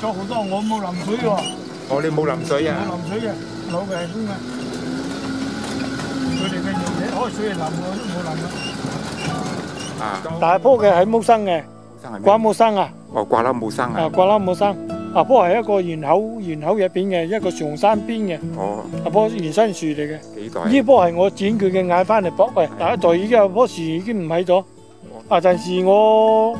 咗好多，我冇淋水喎，我你冇淋水啊，冇淋水嘅，老嘅係咁嘅。佢哋嘅用嘢開水嚟淋，我都冇淋啦。啊，大棵嘅係冇生嘅，生係咩？瓜冇生啊，哦，掛啦冇生啊？啊，瓜啦冇生。阿棵係一個圓口圓口入邊嘅一個上山邊嘅，哦，阿棵原生樹嚟嘅。幾代？呢棵係我剪佢嘅眼翻嚟搏嘅，第一代已經有棵樹已經唔喺咗。啊陣時我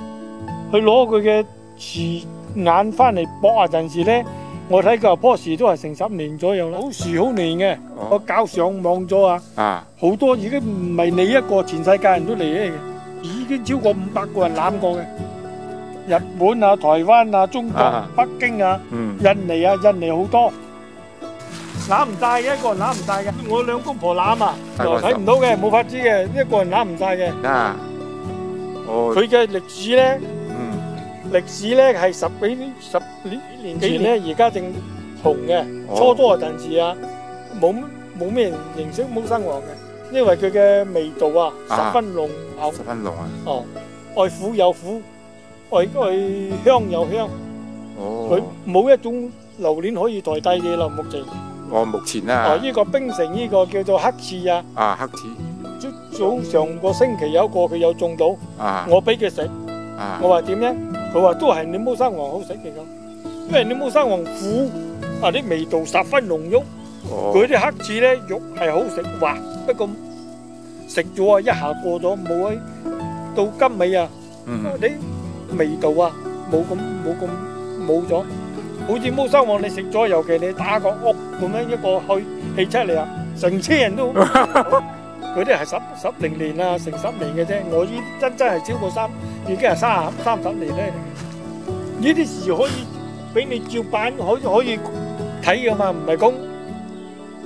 去攞佢嘅樹眼翻嚟搏啊陣時咧，我睇佢棵樹都係成十年左右啦，好樹好年嘅。我哦，搞上網咗啊，啊，好多已經唔係你一個，全世界人都嚟嘅，已經超過五百個人攬過嘅。日本啊、台灣啊、中國、啊北京啊。嗯，印尼啊，印尼好多，攬唔晒嘅，一個人攬唔晒嘅。我兩公婆攬啊，就睇唔到嘅，冇法子嘅，一個人攬唔晒嘅。啊，哦，佢嘅歷史咧，嗯，歷史咧係十幾年十年年？幾年？咧，而家正紅嘅。哦。初初嗰陣時啊，冇冇咩人認識冇生黃嘅，因為佢嘅味道啊啊。十分濃厚。十分濃啊，哦，愛苦有苦，愛愛香有香，哦。佢哦，冇一種榴蓮可以代替嘅啦，目前。我目前啊。哦，啊，呢個冰城呢個叫做黑刺啊，啊，黑子，早早上個星期有一個佢有種到，啊，我俾佢食，啊。我，話點咧？佢話都係你冇生黃好食嘅咁，因為你冇生黃苦啊啲味道十分濃郁，哦，佢啲黑刺咧肉係好食滑，不過食咗啊一下過咗冇喺到今尾啊嗯，啲味道啊冇咁冇咁冇咗，好似冇生黃你食咗，尤其你打個屋咁樣一個去氣出嚟啊，成車人都。佢啲係十十零年啊，成十年嘅啫。我呢真真係超過三，已經係三三十年咧。呢啲事可以俾你照版，可以可以睇噶嘛，唔係講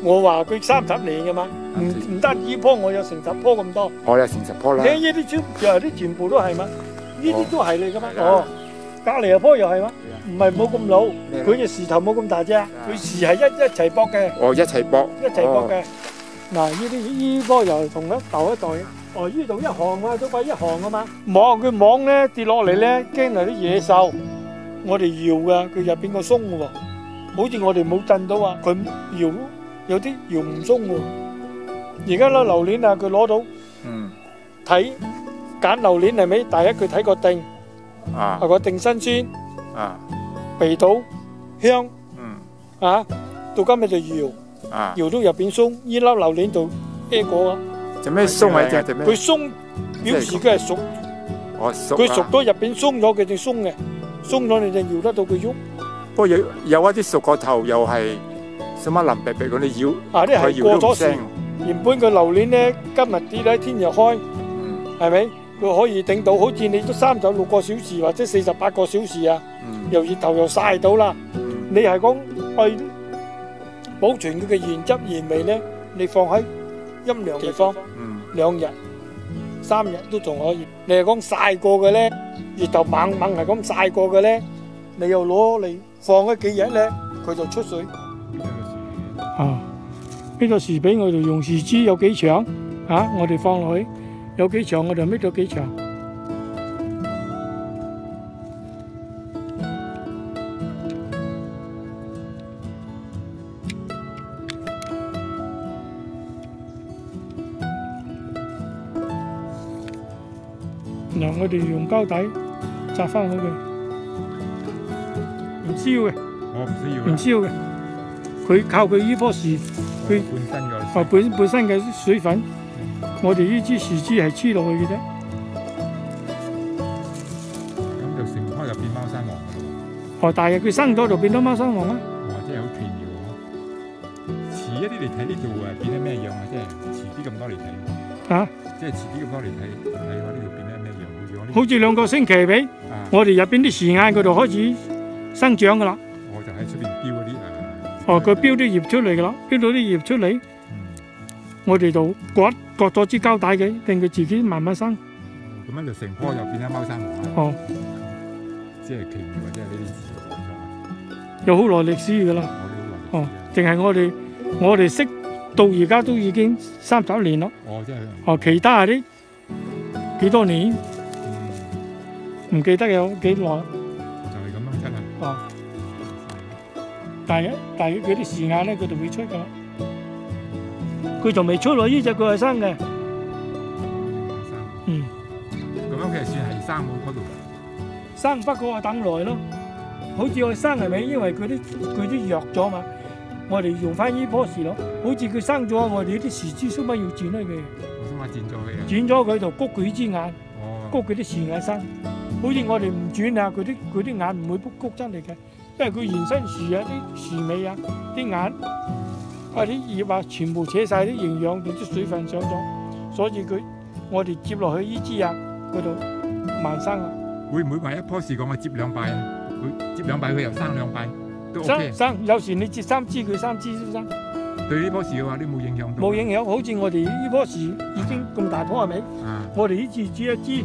我話佢三十年噶嘛。唔唔得呢棵我有成十棵咁多，我有成十棵啦，你呢啲全又係啲全部都係嘛？呢啲都係你噶嘛？哦，隔離有棵又係嘛？唔係冇咁老，佢嘅樹頭冇咁大啫，佢樹係一一齊搏嘅。哦一齊搏，一齊搏嘅。嗱，呢啲呢棵又係同一舊一代嘅。哦，呢度一行啊，都擺一行啊嘛。網佢網咧跌落嚟咧，驚係啲野獸。我哋搖噶，佢入邊個鬆嘅喎。好似我哋冇震到啊，佢搖有啲搖唔鬆喎。而家攞榴蓮啊，佢攞到嗯，睇揀榴蓮係咪？第一佢睇個定，啊啊，個定新鮮，啊，味道香嗯，啊，到今日就搖。啊，搖到入邊鬆，呢粒榴蓮度 A 果啊！做咩鬆啊隻？做咩？佢鬆表示佢係熟，哦熟啊，佢熟咗入邊鬆咗，佢就鬆嘅，鬆咗你就搖得到佢喐。不過有有一啲熟個頭又係什麼腍白白嗰啲腰，啊，啲佢係過咗時搖都唔聲，，原本個榴蓮咧今日跌喺聽日開，嗯係咪？佢可以頂到，好似你都三十六個小時或者四十八個小時啊，嗯又熱頭又晒到啦。嗯你係講去保存佢嘅原汁原味咧，你放喺陰涼地方。嗯，兩日、三日都仲可以。你係講曬過嘅咧，熱頭猛猛係咁曬過嘅咧，你又攞嚟放咗幾日咧，佢就出水。啊，呢個樹俾我哋用樹枝有幾長啊？我哋放落去有幾長，我哋搣咗幾長。嗱，我哋用膠底紮翻好佢，唔燒嘅，我唔需要唔燒嘅。佢靠佢呢棵樹，佢本身嘅啊本本身嘅水分，我哋呢支樹枝係黐落去嘅啫。咁就成棵就變貓山王㗎咯哦，但係佢生咗就變咗貓山王啦。喎，哇！真係好奇妙喎。遲一啲嚟睇呢度誒變咗咩樣啊？即係遲啲咁多嚟睇，啊，即係遲啲咁多嚟睇睇話呢度？好似我呢，好似兩個星期俾啊，我哋入邊啲樹眼嗰度開始生長噶啦。我就喺出邊標嗰啲誒。哦，佢標啲葉出嚟噶啦，標到啲葉出嚟，嗯我哋就割割咗支膠帶嘅，令佢自己慢慢生。咁樣就成棵又變咗貓山王啦。哦，即係奇妙啊！即係呢啲自然現象。有好耐歷史噶啦。哦哋好耐歷史啊。淨係我哋我哋識到而家都已經三十年咯。哦，即係。哦，其他啲幾多年嗯，唔記得有幾耐。就係咁樣出啦。哦，但係但係佢啲時眼咧，佢就會出噶啦。佢仲未出喎，呢只佢係生嘅。生。嗯，咁樣佢係算係生冇嗰度。生不過我等耐咯。好似我生係咪？因為佢啲佢啲弱咗嘛，我哋用翻呢棵樹咯。好似佢生咗，我哋啲樹枝須乜要剪開佢，我想話剪咗佢啊。剪咗佢就谷佢支眼，谷哦。佢啲樹眼生。好似我哋唔轉啊，佢啲佢啲眼唔會谷谷真嚟嘅，因為佢原生樹啊啲樹尾啊啲眼啊啲葉啊全部扯晒啲營養同啲水分上咗，所以佢我哋接落去呢支啊嗰度慢生啊。會唔會話一棵樹講我接兩拜啊？佢接兩拜佢又生兩拜，都 OK 生。生有時你接三支佢三支都生，對呢棵樹嘅話，你冇影響到。冇影響。好似我哋呢棵樹已經咁大棵係咪？啊。我哋呢次接一支，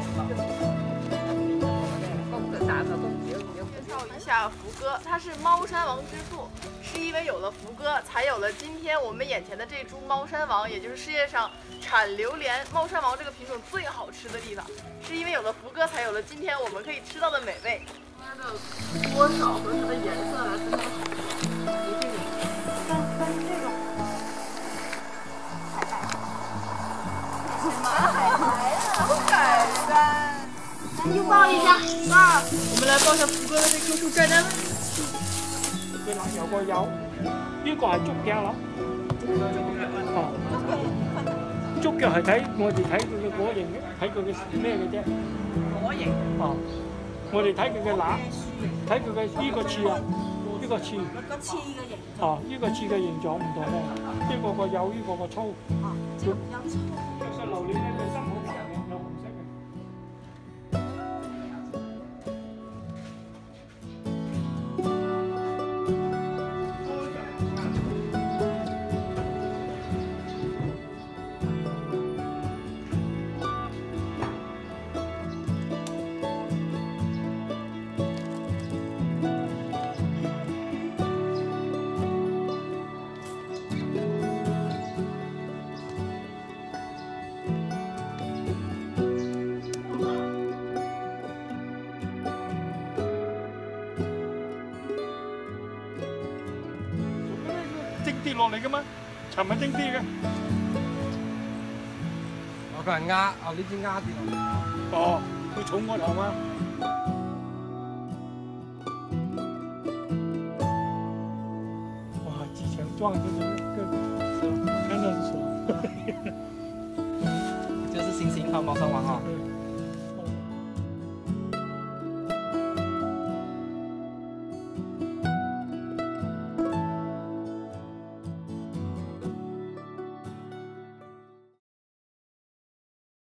下福哥，他是猫山王之父，是因为有了福哥，才有了今天我们眼前的这株猫山王，也就是世界上产榴莲猫山王这个品种最好吃的地方。是因为有了福哥，才有了今天我们可以吃到的美味。它的多少和它的颜色来分它的但但是这种。海带。拥抱一下，啊！我们来抱下福哥的這棵樹摘單。佢嗱有個有，呢個係竹腳啦。哦，竹脚系睇我哋睇佢嘅果形嘅，睇佢嘅咩嘅啫。果形。哦，我哋睇佢嘅乸，睇佢嘅呢个刺啊，呢個刺。個刺嘅形哦，呢個刺嘅形狀唔同嘅，呢個個有，呢個個粗。啊，有粗。落嚟噶嘛，尋日蒸跌嘅。我個人壓，哦呢支壓跌落嚟。哦，佢重過頭嘛。哇，機場撞這個個，看到是爽。就是星星號貓山王啊。嗯